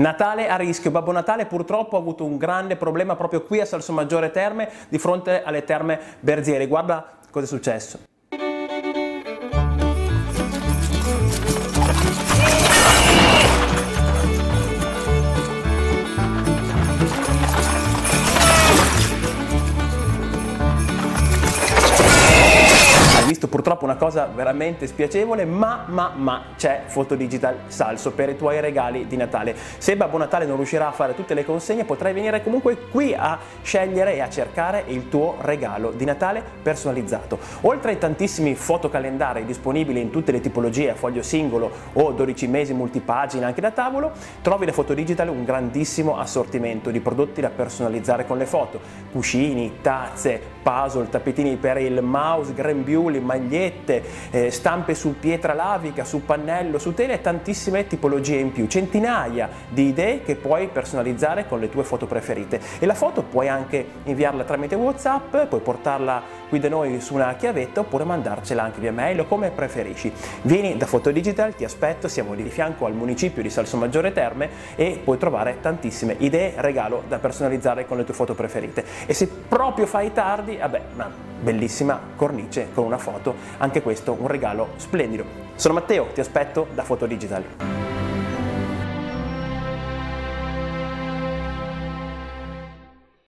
Natale a rischio, Babbo Natale purtroppo ha avuto un grande problema proprio qui a Salsomaggiore Terme di fronte alle terme Berzieri. Guarda cosa è successo. Visto purtroppo una cosa veramente spiacevole, ma, ma, ma c'è Fotodigital Salso per i tuoi regali di Natale. Se Babbo Natale non riuscirà a fare tutte le consegne, potrai venire comunque qui a scegliere e a cercare il tuo regalo di Natale personalizzato. Oltre ai tantissimi fotocalendari disponibili in tutte le tipologie, a foglio singolo o 12 mesi multipagina anche da tavolo, trovi da Fotodigital un grandissimo assortimento di prodotti da personalizzare con le foto, cuscini, tazze, puzzle, tappetini per il mouse, grembiuli, magliette, eh, stampe su pietra lavica, su pannello, su tela e tantissime tipologie in più, centinaia di idee che puoi personalizzare con le tue foto preferite. E la foto puoi anche inviarla tramite WhatsApp, puoi portarla qui da noi su una chiavetta oppure mandarcela anche via mail come preferisci. Vieni da Fotodigital, ti aspetto, siamo di fianco al municipio di Salsomaggiore Terme e puoi trovare tantissime idee, regalo da personalizzare con le tue foto preferite. E se proprio fai tardi, vabbè, ma bellissima cornice con una foto, anche questo un regalo splendido. Sono Matteo, ti aspetto da Fotodigital.